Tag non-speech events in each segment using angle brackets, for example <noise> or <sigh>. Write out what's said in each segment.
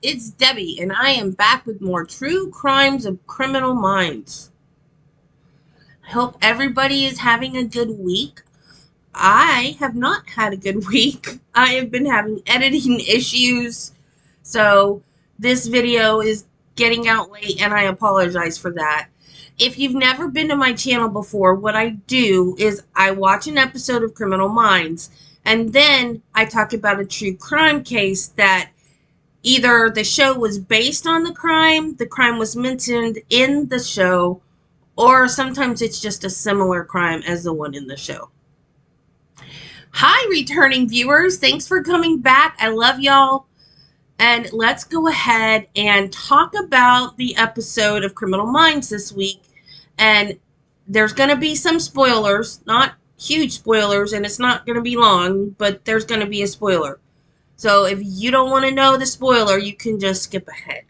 It's Debbie, and I am back with more true crimes of criminal minds. I hope everybody is having a good week. I have not had a good <laughs> week. I have been having editing <laughs> issues, so this video is getting out late, and I apologize for that. If you've never been to my channel before, what I do is I watch an episode of Criminal Minds, and then I talk about a true crime case that either the show was based on the crime, the crime was mentioned in the show, or sometimes it's just a similar crime as the one in the show. Hi, returning viewers. Thanks for coming back. I love y'all. And let's go ahead and talk about the episode of Criminal Minds this week. And there's going to be some spoilers, not huge spoilers, and it's not going to be long, but there's going to be a spoiler. So if you don't want to know the spoiler, you can just skip ahead.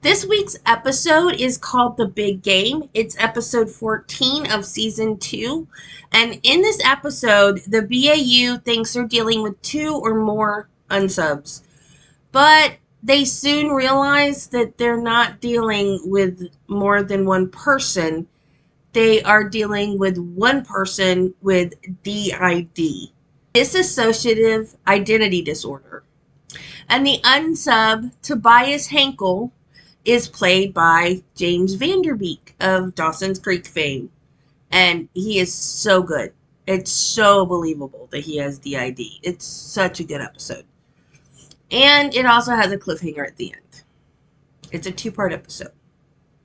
This week's episode is called The Big Game. It's episode 14 of season 2. And in this episode, the BAU thinks they're dealing with two or more unsubs. But they soon realize that they're not dealing with more than one person. They are dealing with one person with DID dissociative identity disorder. And the unsub, Tobias Henkel, is played by James Van Der Beek of Dawson's Creek fame. And he is so good. It's so believable that he has DID. It's such a good episode. And it also has a cliffhanger at the end. It's a two part episode.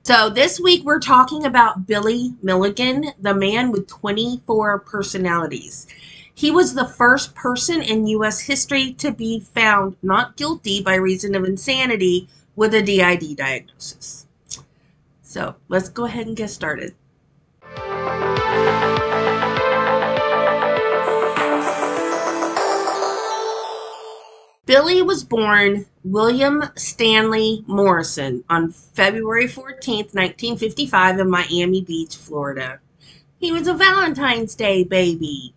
So this week we're talking about Billy Milligan, the man with 24 personalities. He was the first person in U.S. history to be found not guilty by reason of insanity with a DID diagnosis. So let's go ahead and get started. Billy was born William Stanley Morrison on February 14, 1955, in Miami Beach, Florida. He was a Valentine's Day baby.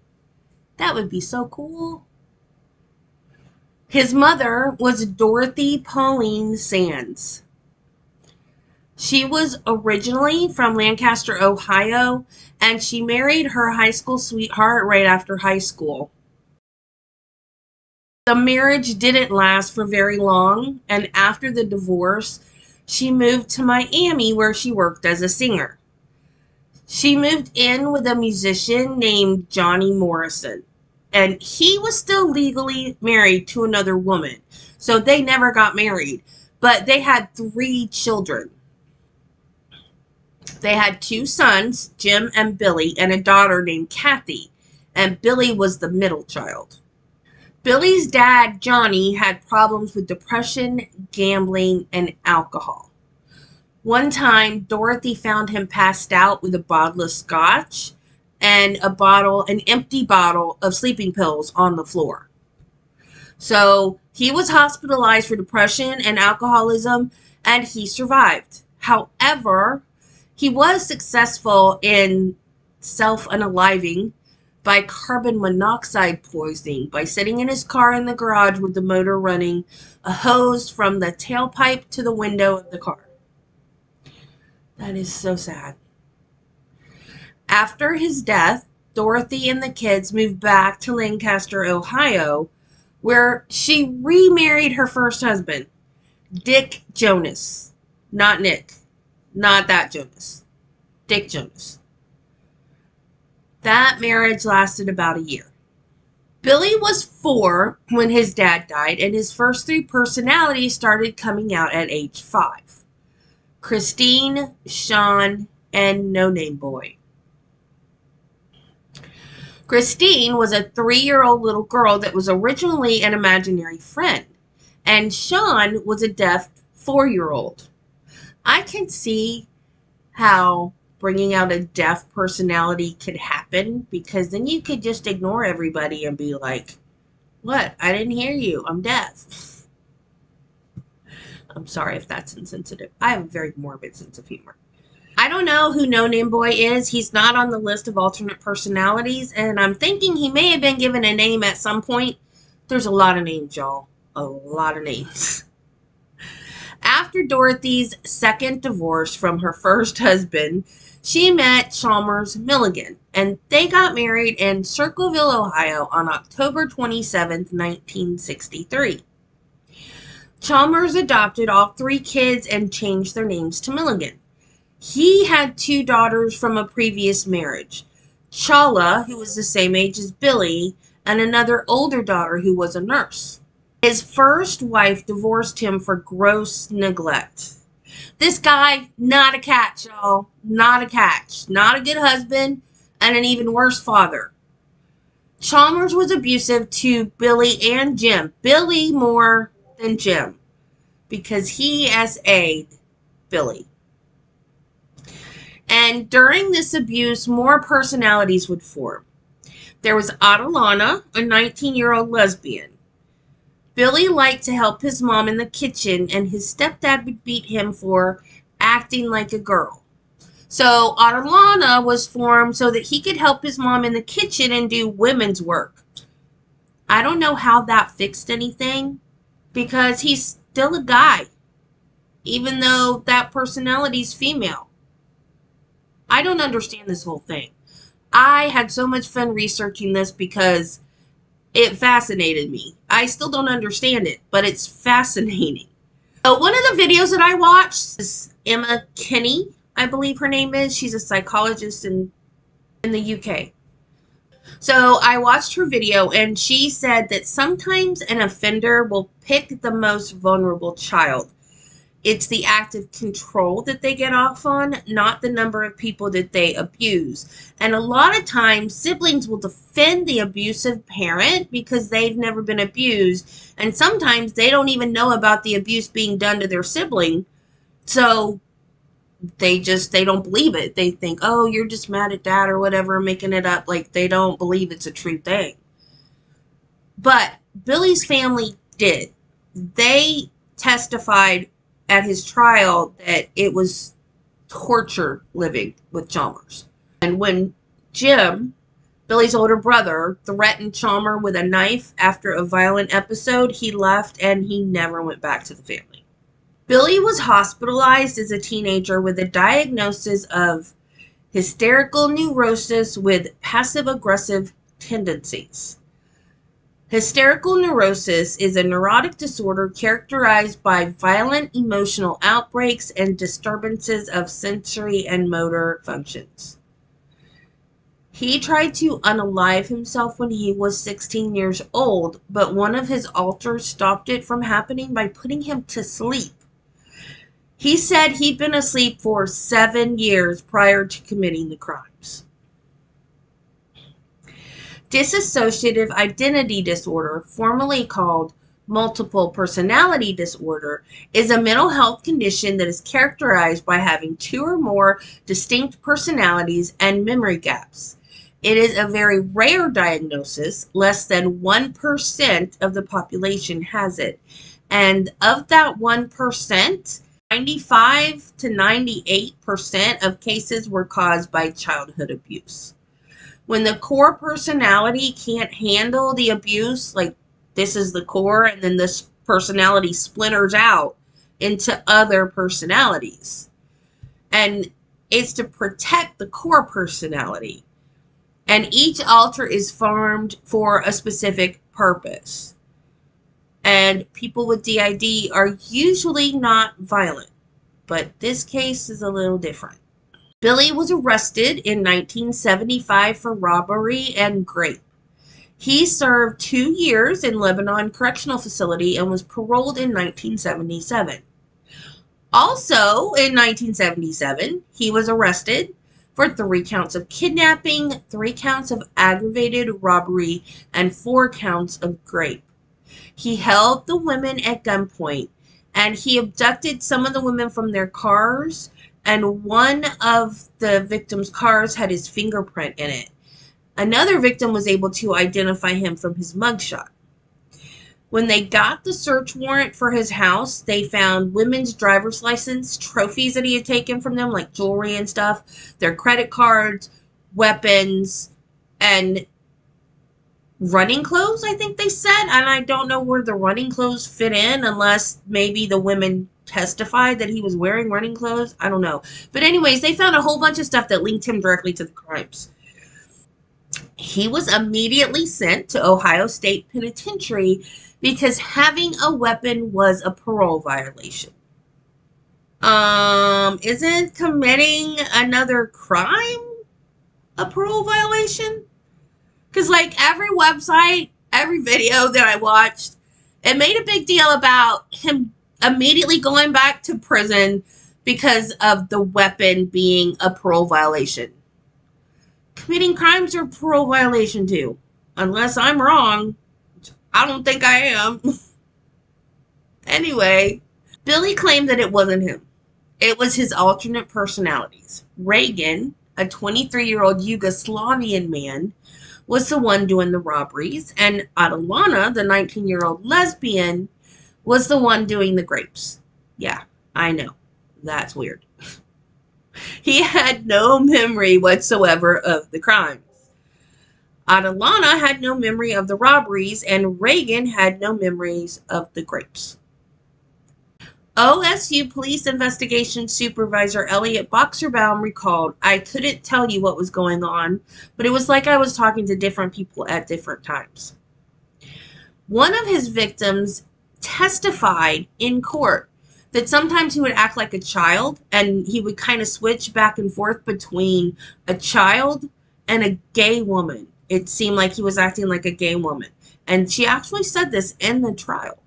That would be so cool. His mother was Dorothy Pauline Sands. She was originally from Lancaster, Ohio, and she married her high school sweetheart right after high school. The marriage didn't last for very long, and after the divorce, she moved to Miami where she worked as a singer. She moved in with a musician named Johnny Morrison. And he was still legally married to another woman. So they never got married. But they had three children. They had two sons, Jim and Billy, and a daughter named Kathy. And Billy was the middle child. Billy's dad, Johnny, had problems with depression, gambling, and alcohol. One time, Dorothy found him passed out with a bottle of scotch and a bottle, an empty bottle of sleeping pills on the floor. So he was hospitalized for depression and alcoholism, and he survived. However, he was successful in self unaliving by carbon monoxide poisoning by sitting in his car in the garage with the motor running, a hose from the tailpipe to the window of the car. That is so sad. After his death, Dorothy and the kids moved back to Lancaster, Ohio, where she remarried her first husband, Dick Jonas. Not Nick. Not that Jonas. Dick Jonas. That marriage lasted about a year. Billy was four when his dad died, and his first three personalities started coming out at age five Christine, Sean, and No Name Boy. Christine was a three year old little girl that was originally an imaginary friend, and Sean was a deaf four year old. I can see how bringing out a deaf personality could happen because then you could just ignore everybody and be like, What? I didn't hear you. I'm deaf. <laughs> I'm sorry if that's insensitive. I have a very morbid sense of humor. I don't know who No Name Boy is. He's not on the list of alternate personalities, and I'm thinking he may have been given a name at some point. There's a lot of names, y'all. A lot of names. After Dorothy's second divorce from her first husband, she met Chalmers Milligan, and they got married in Circleville, Ohio on October 27, 1963. Chalmers adopted all three kids and changed their names to Milligan. He had two daughters from a previous marriage Chala, who was the same age as Billy, and another older daughter who was a nurse. His first wife divorced him for gross neglect. This guy, not a catch, y'all. Not a catch. Not a good husband, and an even worse father. Chalmers was abusive to Billy and Jim. Billy more than Jim because he SA'd Billy. And during this abuse, more personalities would form. There was Adalana, a 19 year old lesbian. Billy liked to help his mom in the kitchen, and his stepdad would beat him for acting like a girl. So Adalana was formed so that he could help his mom in the kitchen and do women's work. I don't know how that fixed anything because he's still a guy, even though that personality's female. I don't understand this whole thing. I had so much fun researching this because it fascinated me. I still don't understand it, but it's fascinating. So one of the videos that I watched is Emma Kenny, I believe her name is. She's a psychologist in in the UK. So I watched her video and she said that sometimes an offender will pick the most vulnerable child it's the act of control that they get off on, not the number of people that they abuse. And a lot of times, siblings will defend the abusive parent because they've never been abused. And sometimes they don't even know about the abuse being done to their sibling. So they just they don't believe it. They think, "Oh, you're just mad at dad or whatever, making it up." Like they don't believe it's a true thing. But Billy's family did. They testified at his trial that it was torture living with Chalmers. And when Jim, Billy's older brother, threatened Chalmers with a knife after a violent episode, he left and he never went back to the family. Billy was hospitalized as a teenager with a diagnosis of hysterical neurosis with passive aggressive tendencies. Hysterical neurosis is a neurotic disorder characterized by violent emotional outbreaks and disturbances of sensory and motor functions. He tried to unalive himself when he was 16 years old, but one of his alters stopped it from happening by putting him to sleep. He said he'd been asleep for seven years prior to committing the crimes. Dissociative identity disorder, formerly called multiple personality disorder, is a mental health condition that is characterized by having two or more distinct personalities and memory gaps. It is a very rare diagnosis, less than 1% of the population has it. And of that 1%, 95 to 98% of cases were caused by childhood abuse when the core personality can't handle the abuse, like this is the core, and then this personality splinters out into other personalities. And it's to protect the core personality. And each alter is formed for a specific purpose. And people with DID are usually not violent, but this case is a little different. Billy was arrested in 1975 for robbery and grape. He served two years in Lebanon Correctional Facility and was paroled in 1977. Also, in 1977, he was arrested for three counts of kidnapping, three counts of aggravated robbery, and four counts of grape. He held the women at gunpoint and he abducted some of the women from their cars and one of the victim's cars had his fingerprint in it. Another victim was able to identify him from his mugshot. When they got the search warrant for his house, they found women's driver's license, trophies that he had taken from them, like jewelry and stuff, their credit cards, weapons, and running clothes, I think they said. And I don't know where the running clothes fit in unless maybe the women testified that he was wearing running clothes. I don't know. But, anyways, they found a whole bunch of stuff that linked him directly to the crimes. He was immediately sent to Ohio State Penitentiary because having a weapon was a parole violation. Um, isn't committing another crime a parole violation? Because, like, every website, every video that I watched, it made a big deal about him immediately going back to prison because of the weapon being a parole violation. Committing crimes are parole violation too. Unless I'm wrong. I don't think I am. <laughs> anyway, Billy claimed that it wasn't him. It was his alternate personalities. Ragen, a 23 year old Yugoslavian man, was the one doing the robberies, and Adalana, the 19 year old lesbian, was the one doing the grapes. Yeah, I know. That's weird. <laughs> he had no memory whatsoever of the crimes. Adalana had no memory of the robberies, and Ragen had no memories of the grapes. OSU Police Investigation Supervisor Elliot Boxerbaum recalled, I couldn't tell you what was going on, but it was like I was talking to different people at different times. One of his victims testified in court that sometimes he would act like a child and he would kind of switch back and forth between a child and a gay woman. It seemed like he was acting like a gay woman. And she actually said this in the trial.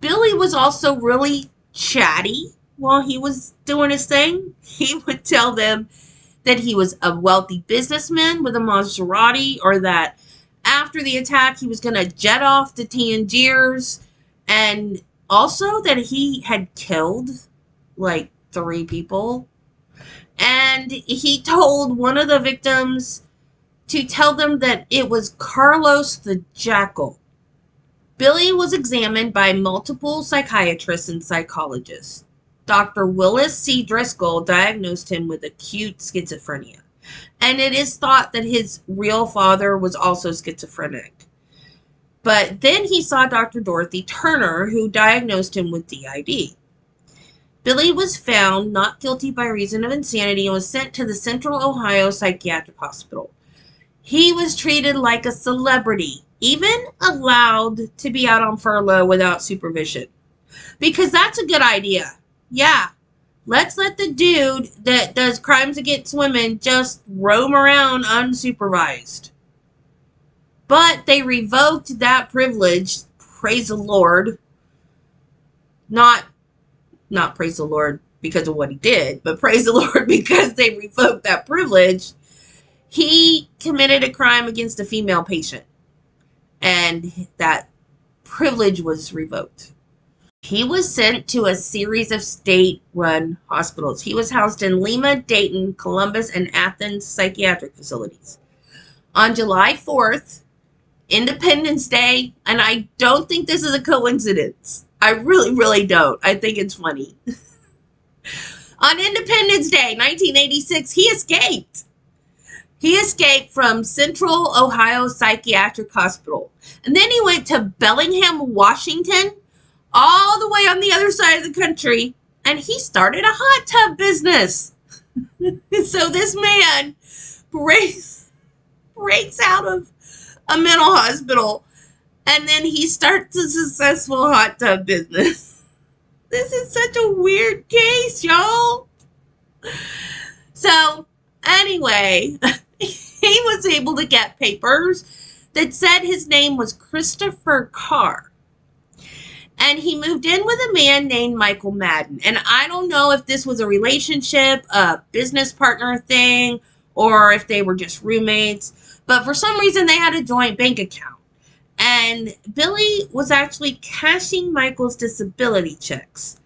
Billy was also really chatty while he was doing his thing. <laughs> He would tell them that he was a wealthy businessman with a Maserati or that after the attack he was going to jet off to Tangiers and also that he had killed like three people. And he told one of the victims to tell them that it was Carlos the Jackal. Billy was examined by multiple psychiatrists and psychologists. Dr. Willis C. Driscoll diagnosed him with acute schizophrenia, and it is thought that his real father was also schizophrenic. But then he saw Dr. Dorothy Turner, who diagnosed him with DID. Billy was found not guilty by reason of insanity and was sent to the Central Ohio Psychiatric Hospital. He was treated like a celebrity, even allowed to be out on furlough without supervision. Because that's a good idea. Yeah. Let's let the dude that does crimes against women just roam around unsupervised. But they revoked that privilege, praise the Lord. Not not praise the Lord because of what he did, but <laughs> praise the Lord because they revoked that privilege. He committed a crime against a female patient, and that privilege was revoked. He was sent to a series of state run hospitals. He was housed in Lima, Dayton, Columbus, and Athens psychiatric facilities. On July 4th, Independence Day, and I don't think this is a coincidence. I really, really don't. I think it's funny. <laughs> On Independence Day, 1986, he escaped. He escaped from Central Ohio Psychiatric Hospital. And then he went to Bellingham, Washington, all the way on the other side of the country, and he started a hot tub business. <laughs> so this man breaks, breaks out of a mental hospital, and then he starts a successful hot tub business. <laughs> This is such a weird case, y'all. So, anyway, <laughs> <laughs> he was able to get papers that said his name was Christopher Carr. And he moved in with a man named Michael Madden. And I don't know if this was a relationship, a business partner thing, or if they were just roommates. But for some reason, they had a joint bank account. And Billy was actually cashing Michael's disability checks.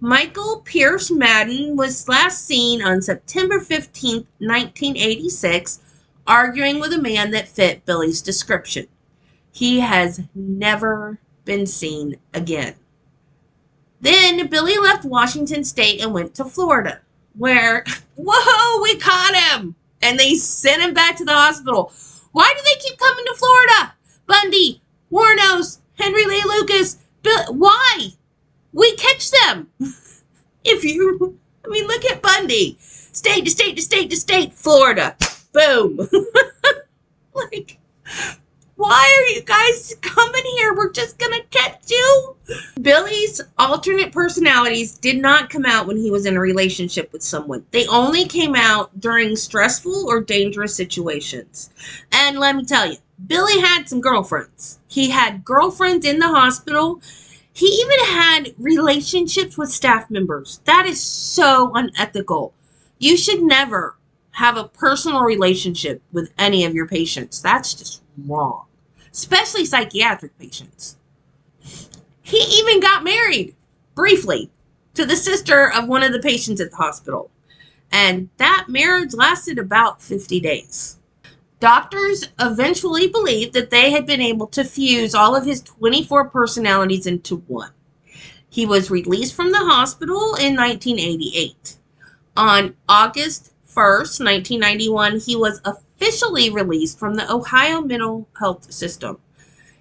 Michael Pierce Madden was last seen on September 15, 1986, arguing with a man that fit Billy's description. He has never been seen again. Then Billy left Washington State and went to Florida, where, <laughs> whoa, we caught him! and they sent him back to the hospital. Why do they keep coming to Florida? Bundy, Wuornos, Henry Lee Lucas. Bill, why? We catch them. <laughs> if you, I mean, look at Bundy. State to state to state to state, Florida. Boom. <laughs> like, why are you guys coming here? We're just gonna catch you. Billy's alternate personalities did not come out when he was in a relationship with someone. They only came out during stressful or dangerous situations. And let me tell you, Billy had some girlfriends. He had girlfriends in the hospital. He even had relationships with staff members. That is so unethical. You should never have a personal relationship with any of your patients. That's just wrong, especially psychiatric patients. He even got married briefly to the sister of one of the patients at the hospital. And that marriage lasted about 50 days. Doctors eventually believed that they had been able to fuse all of his 24 personalities into one. He was released from the hospital in 1988. On August 1st, 1991, he was officially released from the Ohio mental health system.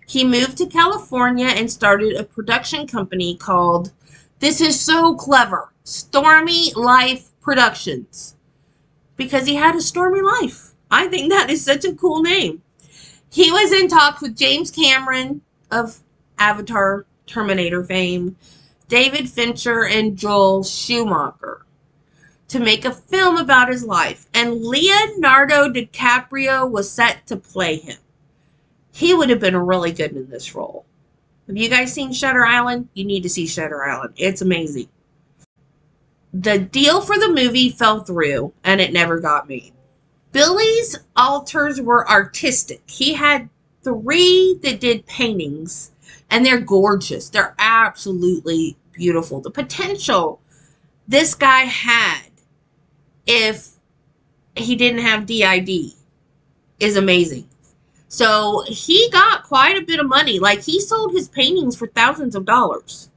He moved to California and started a production company called, this is so clever, Stormy Life Productions, because he had a stormy life. I think that is such a cool name. He was in talks with James Cameron of Avatar Terminator fame, David Fincher, and Joel Schumacher to make a film about his life, and Leonardo DiCaprio was set to play him. He would have been really good in this role. Have you guys seen Shutter Island? You need to see Shutter Island. It's amazing. The deal for the movie fell through and it never got made. Billy's alters were artistic. He had three that did paintings and they're gorgeous. They're absolutely beautiful. The potential this guy had if he didn't have DID is amazing. So he got quite a bit of money. Like he sold his paintings for thousands of dollars.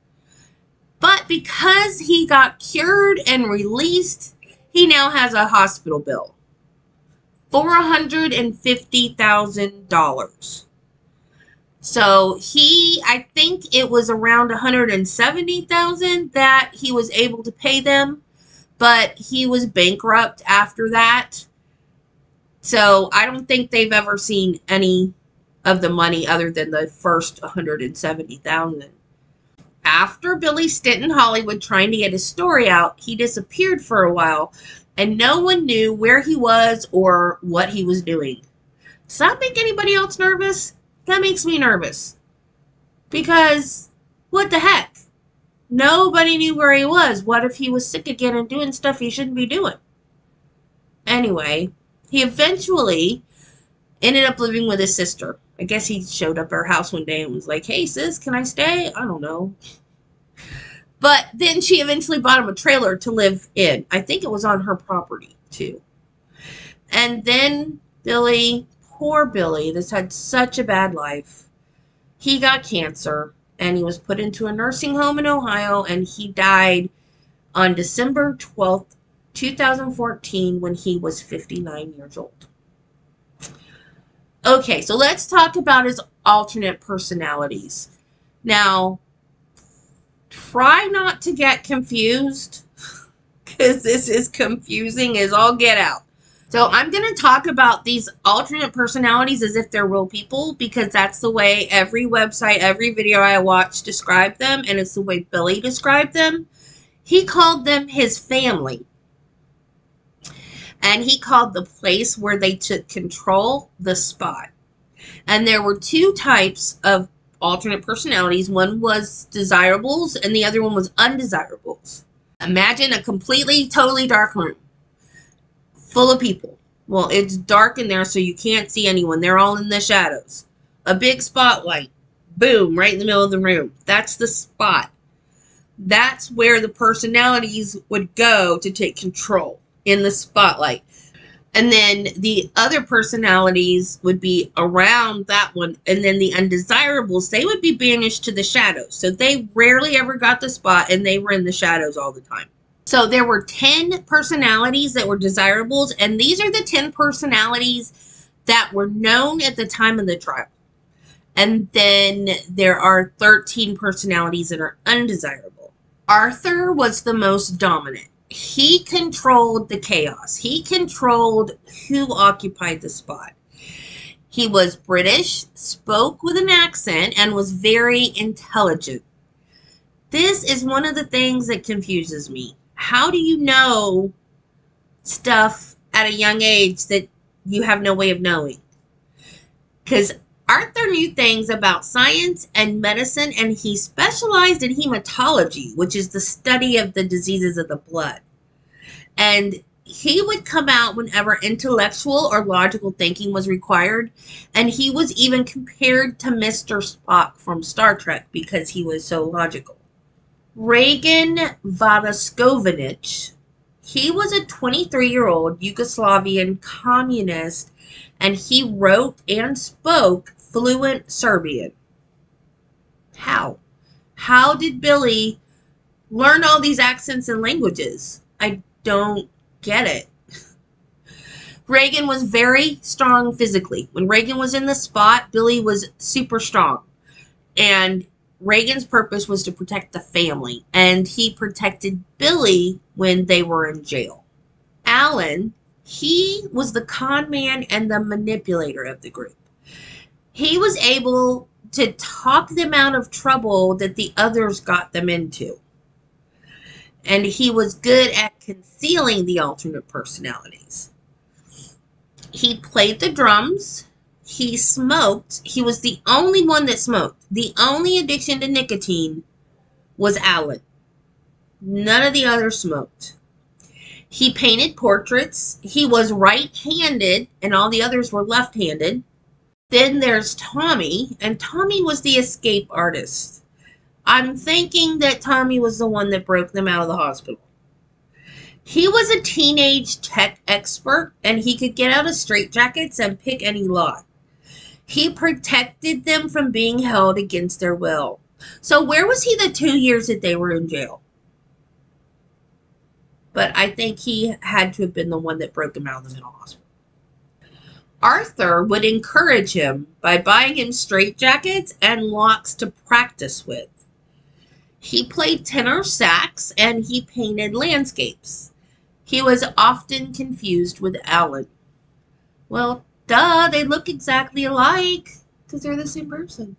But because he got cured and released, he now has a hospital bill. $450,000. So he, I think it was around 170,000 that he was able to pay them but he was bankrupt after that. So I don't think they've ever seen any of the money other than the first 170,000. After Billy stint in Hollywood trying to get his story out, he disappeared for a while and no one knew where he was or what he was doing. Does that make anybody else nervous? That makes me nervous. Because what the heck? Nobody knew where he was. What if he was sick again and doing stuff he shouldn't be doing? Anyway, he eventually ended up living with his sister. I guess he showed up at her house one day and was like, hey, sis, can I stay? I don't know. But then she eventually bought him a trailer to live in. I think it was on her property, too. And then Billy, poor Billy, this had such a bad life. He got cancer and he was put into a nursing home in Ohio and he died on December 12th, 2014 when he was 59 years old. Okay, so let's talk about his alternate personalities. Now, try not to get confused <laughs> because this is confusing as all get out. So I'm going to talk about these alternate personalities as if they're real people because that's the way every website, every video I watch described them, and it's the way Billy described them. He called them his family. And he called the place where they took control the spot. And there were two types of alternate personalities. One was desirables and the other one was undesirables. Imagine a completely, totally dark room full of people. Well, it's dark in there, so you can't see anyone. They're all in the shadows. A big spotlight. Boom, right in the middle of the room. That's the spot. That's where the personalities would go to take control in the spotlight. And then the other personalities would be around that one. And then the undesirables, they would be banished to the shadows. So they rarely ever got the spot and they were in the shadows all the time. So there were 10 personalities that were desirables, and these are the 10 personalities that were known at the time of the trial. And then there are 13 personalities that are undesirable. Arthur was the most dominant. He controlled the chaos. He controlled who occupied the spot. He was British, spoke with an accent, and was very intelligent. This is one of the things that confuses me. How do you know stuff at a young age that you have no way of knowing? Because Arthur knew things about science and medicine, and he specialized in hematology, which is the study of the diseases of the blood. And he would come out whenever intellectual or logical thinking was required, and he was even compared to Mr. Spock from Star Trek because he was so logical. Ragen Vadaskovich, he was a 23 year old Yugoslavian communist, and he wrote and spoke fluent Serbian. How? How did Billy learn all these accents and languages? I don't get it. <laughs> Ragen was very strong physically. When Ragen was in the spot, Billy was super strong. And Ragen's purpose was to protect the family, and he protected Billy when they were in jail. Alan, he was the con man and the manipulator of the group. He was able to talk them out of trouble that the others got them into and he was good at concealing the alternate personalities. He played the drums. He smoked. He was the only one that smoked. The only addiction to nicotine was Alan. None of the others smoked. He painted portraits. He was right handed, and all the others were left handed. Then there's Tommy, and Tommy was the escape artist. I'm thinking that Tommy was the one that broke them out of the hospital. He was a teenage tech expert and he could get out of straitjackets and pick any lock. He protected them from being held against their will. So, where was he the two years that they were in jail? But I think he had to have been the one that broke them out of the mental hospital. Arthur would encourage him by buying him straitjackets and locks to practice with. He played tenor sax and he painted landscapes. He was often confused with Alan. Well, duh, they look exactly alike because they're the same person.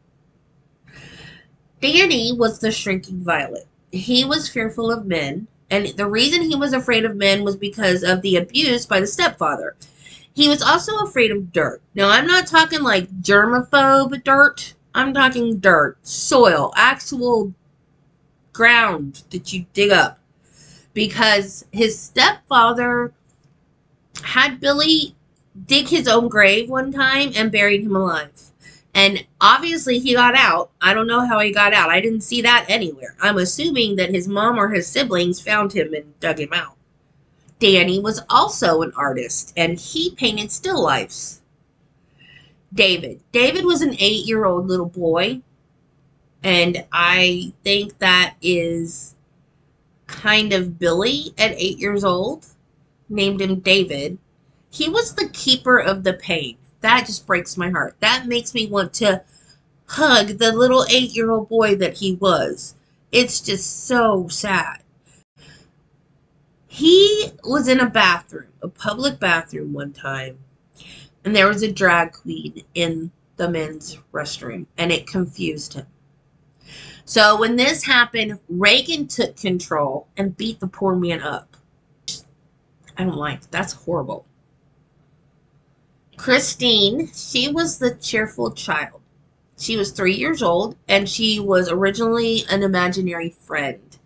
Danny was the shrinking violet. He was fearful of men, and the reason he was afraid of men was because of the abuse by the stepfather. He was also afraid of dirt. Now, I'm not talking like germaphobe dirt. I'm talking dirt, soil, actual ground that you dig up because his stepfather had Billy dig his own grave one time and buried him alive. And obviously he got out. I don't know how he got out. I didn't see that anywhere. I'm assuming that his mom or his siblings found him and dug him out. Danny was also an artist and he painted still lifes. David. David was an eight year old little boy and I think that is kind of Billy at eight years old, named him David. He was the keeper of the pain. That just breaks my heart. That makes me want to hug the little eight year old boy that he was. It's just so sad. He was in a bathroom, a public bathroom one time, and there was a drag queen in the men's restroom, and it confused him. So when this happened, Ragen took control and beat the poor man up. I don't like that's horrible. Christine, she was the cheerful child. She was three years old and she was originally an imaginary friend.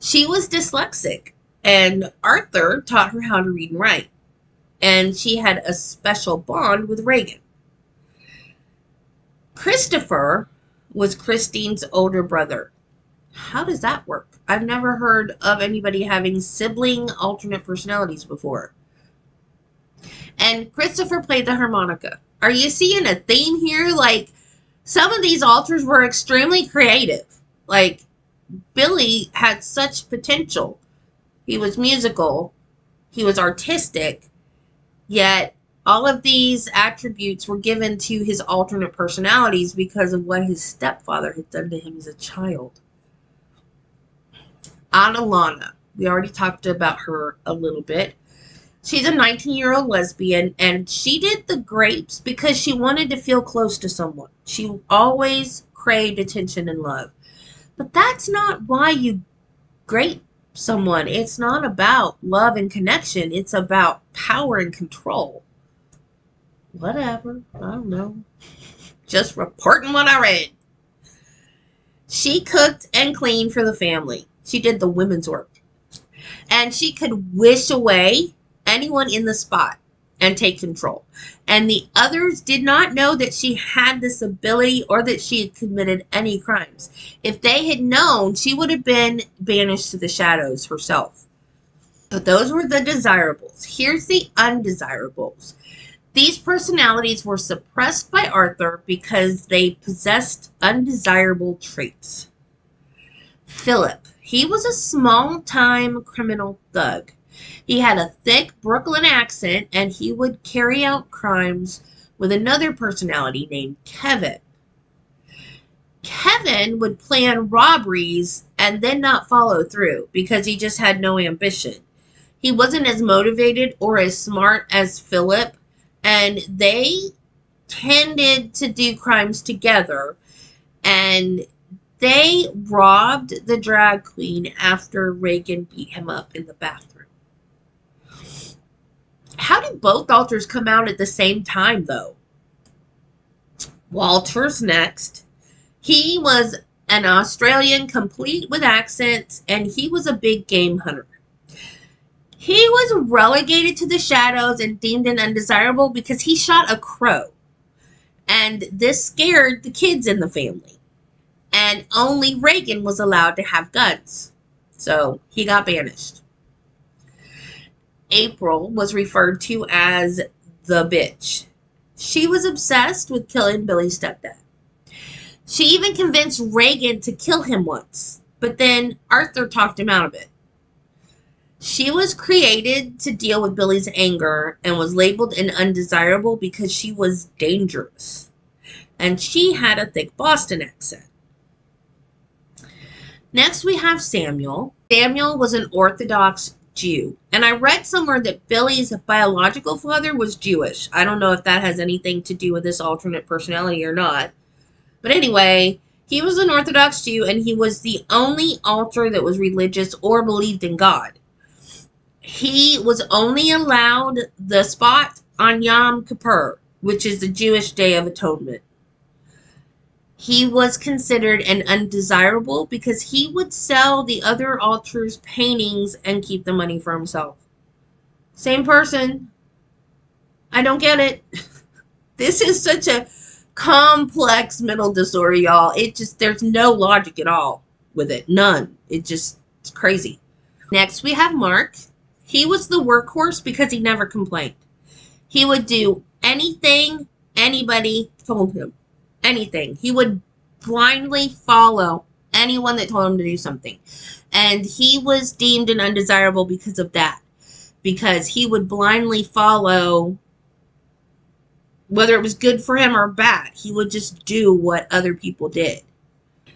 She was dyslexic and Arthur taught her how to read and write. And she had a special bond with Ragen. Christopher was Christine's older brother. How does that work? I've never heard of anybody having sibling alternate personalities before. And Christopher played the harmonica. Are you seeing a theme here? Like, some of these alters were extremely creative. Like, Billy had such potential. He was musical, he was artistic, yet All of these attributes were given to his alternate personalities because of what his stepfather had done to him as a child. Adalana. We already talked about her a little bit. She's a 19 year old lesbian and she did the grapes because she wanted to feel close to someone. She always craved attention and love. But that's not why you grape someone. It's not about love and connection, it's about power and control. Whatever. I don't know. <laughs> Just reporting what I read. She cooked and cleaned for the family. She did the women's work. And she could wish away anyone in the spot and take control. And the others did not know that she had this ability or that she had committed any crimes. If they had known, she would have been banished to the shadows herself. But those were the desirables. Here's the undesirables. These personalities were suppressed by Arthur because they possessed undesirable traits. Philip. He was a small time criminal thug. He had a thick Brooklyn accent and he would carry out crimes with another personality named Kevin. Kevin would plan robberies and then not follow through because he just had no ambition. He wasn't as motivated or as smart as Philip, and they tended to do crimes together. And they robbed the drag queen after Ragen beat him up in the bathroom. How did both alters come out at the same time, though? Walter's next. He was an Australian complete with accents, and he was a big game hunter. He was relegated to the shadows and deemed an undesirable because he shot a crow. And this scared the kids in the family and only Ragen was allowed to have guns. So he got banished. April was referred to as the bitch. She was obsessed with killing Billy's stepdad. She even convinced Ragen to kill him once, but then Arthur talked him out of it. She was created to deal with Billy's anger and was labeled an undesirable because she was dangerous. And she had a thick Boston accent. Next, we have Samuel. Samuel was an Orthodox Jew. And I read somewhere that Billy's biological father was Jewish. I don't know if that has anything to do with this alternate personality or not. But anyway, he was an Orthodox Jew and he was the only alter that was religious or believed in God. He was only allowed the spot on Yom Kippur, which is the Jewish Day of Atonement he was considered an undesirable because he would sell the other alters paintings and keep the money for himself. Same person. I don't get it. <laughs> this is such a complex mental disorder, y'all. It just, there's no logic at all with it. None. It just, it's crazy. Next, we have Mark. He was the workhorse because he never complained. He would do anything anybody told him anything. He would blindly follow anyone that told him to do something. And he was deemed an undesirable because of that. Because he would blindly follow whether it was good for him or bad. He would just do what other people did.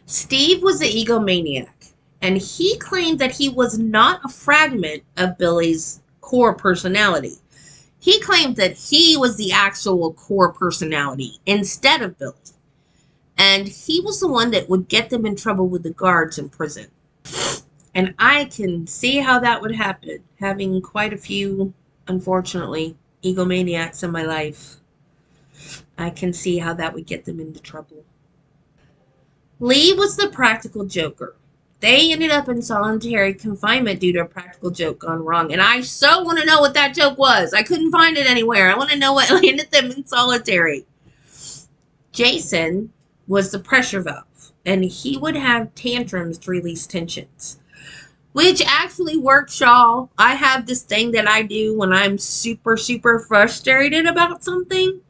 Steve was the egomaniac, and he claimed that he was not a fragment of Billy's core personality. He claimed that he was the actual core personality instead of Billy. And he was the one that would get them in trouble with the guards in prison. And I can see how that would happen, having quite a few, unfortunately, egomaniacs in my life. I can see how that would get them into trouble. Lee was the practical joker. They ended up in solitary confinement due to a practical joke gone wrong. And I so want to know what that joke was. I couldn't find it anywhere. I want to know what <laughs> landed them in solitary. Jason was the pressure valve, and he would have tantrums to release tensions. Which actually works, y'all. I have this thing that I do when I'm super, super frustrated about something.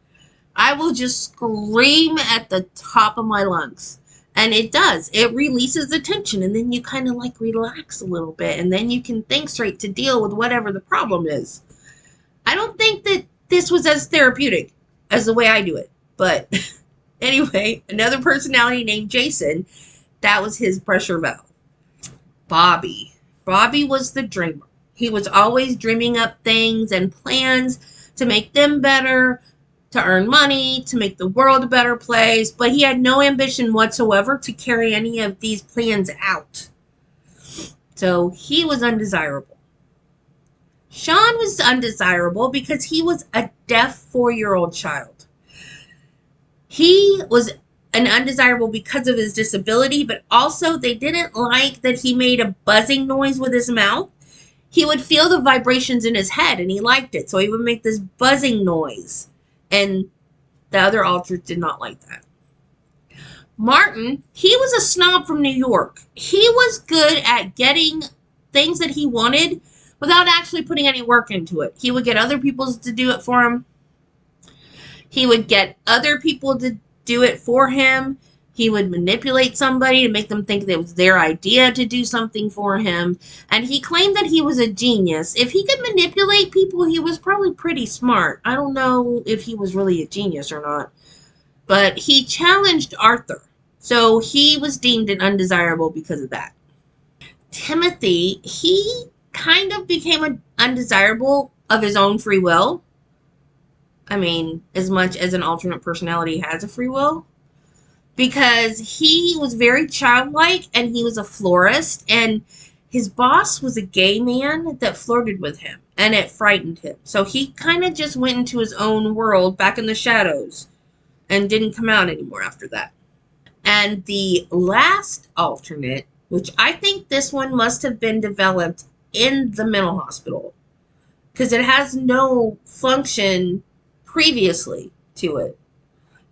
I will just scream at the top of my lungs. And it does. It releases the tension, and then you kind of like relax a little bit, and then you can think straight to deal with whatever the problem is. I don't think that this was as therapeutic as the way I do it. But <laughs> anyway, another personality named Jason, that was his pressure valve. Bobby. Bobby was the dreamer. He was always dreaming up things and plans to make them better, to earn money, to make the world a better place, but he had no ambition whatsoever to carry any of these plans out. So he was undesirable. Sean was undesirable because he was a deaf four year old child. He was an undesirable because of his disability, but also they didn't like that he made a buzzing noise with his mouth. He would feel the vibrations in his head and he liked it, so he would make this buzzing noise. And the other alters did not like that. Martin, he was a snob from New York. He was good at getting things that he wanted without actually putting any work into it. He would get other people to do it for him. He would get other people to do it for him. He would manipulate somebody to make them think that it was their idea to do something for him. And he claimed that he was a genius. If he could manipulate people, he was probably pretty smart. I don't know if he was really a genius or not. But he challenged Arthur. So he was deemed an undesirable because of that. Timothy, he kind of became an undesirable of his own free will. I mean, as much as an alternate personality has a free will because he was very childlike and he was a florist and his boss was a gay man that flirted with him and it frightened him. So he kind of just went into his own world back in the shadows and didn't come out anymore after that. And the last alternate, which I think this one must have been developed in the mental hospital because it has no function previously to it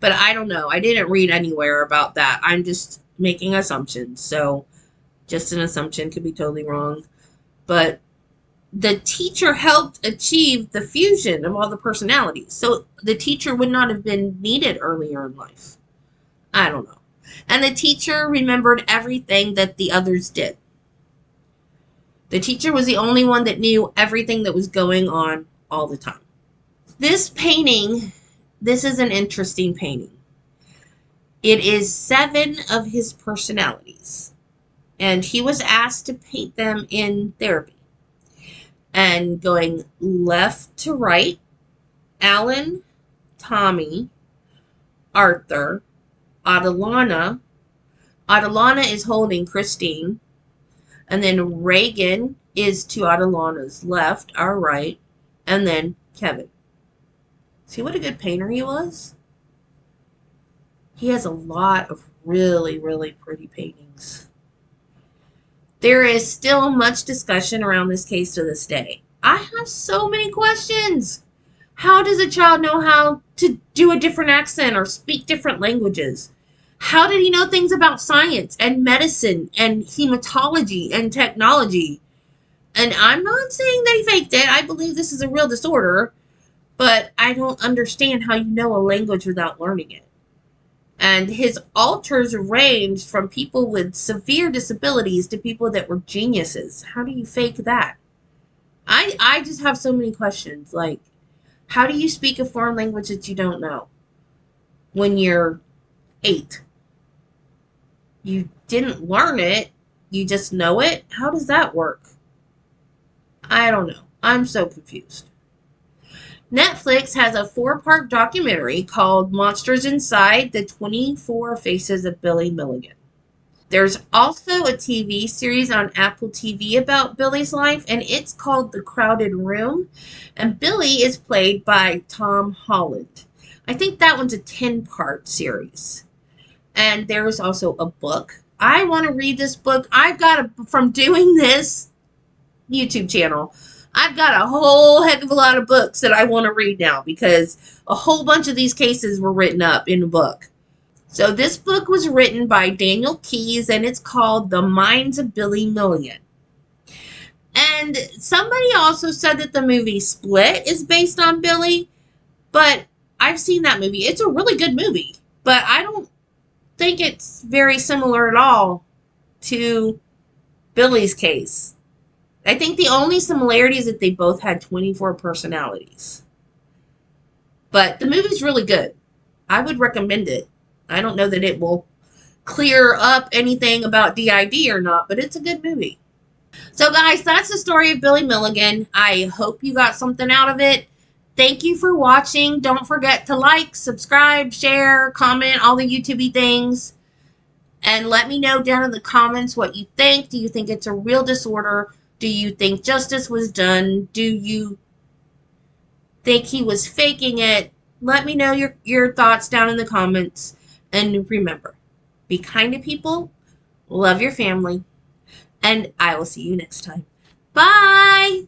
but I don't know. I didn't read anywhere about that. I'm just making assumptions. So just an assumption could be totally wrong. But the teacher helped achieve the fusion of all the personalities. So the teacher would not have been needed earlier in life. I don't know. And the teacher remembered everything that the others did. The teacher was the only one that knew everything that was going on all the time. This painting this is an interesting painting. It is seven of his personalities, and he was asked to paint them in therapy. And going left to right, Alan, Tommy, Arthur, Adalana. Adalana is holding Christine. And then Ragen is to Adalana's left, our right, and then Kevin. See what a good painter he was? He has a lot of really, really pretty paintings. There is still much discussion around this case to this day. I have so many questions. How does a child know how to do a different accent or speak different languages? How did he know things about science and medicine and hematology and technology? And I'm not saying that he faked it. I believe this is a real disorder but I don't understand how you know a language without learning it. And his alters ranged from people with severe disabilities to people that were geniuses. How do you fake that? I I just have so many questions. Like, how do you speak a foreign language that you don't know when you're eight? You didn't learn it, you just know it. How does that work? I don't know. I'm so confused. Netflix has a four part documentary called Monsters Inside the 24 Faces of Billy Milligan. There's also a TV series on Apple TV about Billy's life, and it's called The Crowded Room. And Billy is played by Tom Holland. I think that one's a 10 part series. And there is also a book. I want to read this book. I've got a, from doing this YouTube channel. I've got a whole heck of a lot of books that I want to read now because a whole bunch of these cases were written up in the book. So this book was written by Daniel Keyes and it's called The Minds of Billy Milligan. And somebody also said that the movie Split is based on Billy, but I've seen that movie. It's a really good movie, but I don't think it's very similar at all to Billy's case. I think the only similarity is that they both had 24 personalities. But the movie's really good. I would recommend it. I don't know that it will clear up anything about DID or not, but it's a good movie. So, guys, that's the story of Billy Milligan. I hope you got something out of it. Thank you for watching. Don't forget to like, subscribe, share, comment, all the YouTube things. And let me know down in the comments what you think. Do you think it's a real disorder? Do you think justice was done? Do you think he was faking it? Let me know your, your thoughts down in the comments. And remember, be kind to people, love your family, and I will see you next time. Bye!